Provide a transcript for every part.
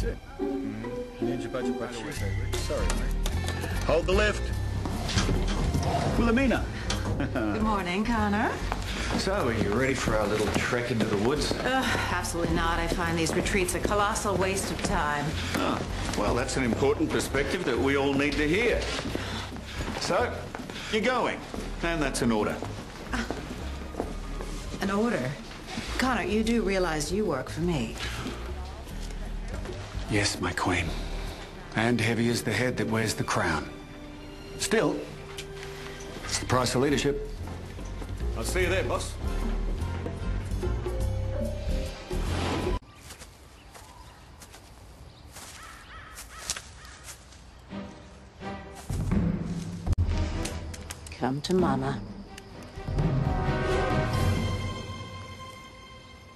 That's it. Sorry, mate. Hold the lift. Wilhelmina. Good morning, Connor. So, are you ready for our little trek into the woods? Uh, absolutely not. I find these retreats a colossal waste of time. Oh, well, that's an important perspective that we all need to hear. So, you're going, and that's an order. An order? Connor, you do realize you work for me. Yes, my queen. And heavy is the head that wears the crown. Still, it's the price of leadership. I'll see you there, boss. Come to Mama.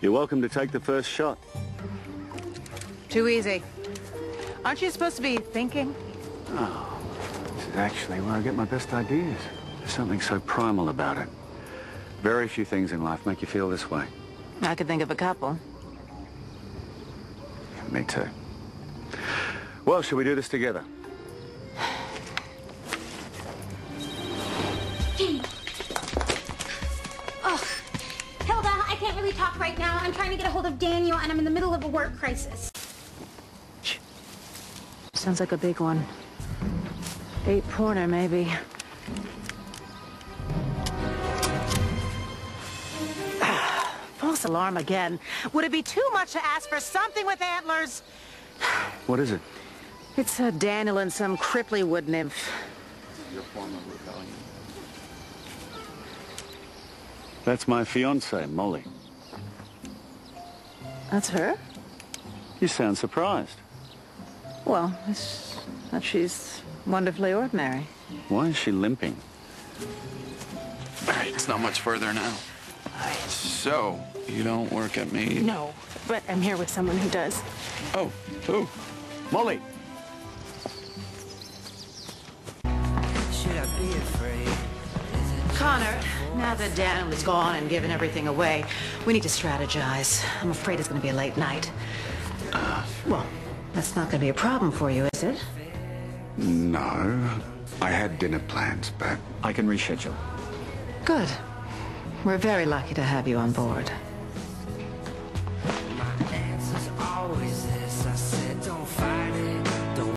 You're welcome to take the first shot. Too easy. Aren't you supposed to be thinking? Oh, This is actually where I get my best ideas. There's something so primal about it. Very few things in life make you feel this way. I could think of a couple. Me too. Well, shall we do this together? Ugh. Hilda, I can't really talk right now. I'm trying to get a hold of Daniel, and I'm in the middle of a work crisis. Sounds like a big one. Eight pointer, maybe. False alarm again. Would it be too much to ask for something with antlers? What is it? It's a Daniel and some cripply wood nymph. That's my fiancée, Molly. That's her? You sound surprised. Well, it's that she's wonderfully ordinary. Why is she limping? It's not much further now. So, you don't work at me? No, but I'm here with someone who does. Oh, who? Molly! Connor, now that Daniel is gone and given everything away, we need to strategize. I'm afraid it's going to be a late night. Uh, well, that's not going to be a problem for you, is it? No. I had dinner plans, but I can reschedule. Good. We're very lucky to have you on board.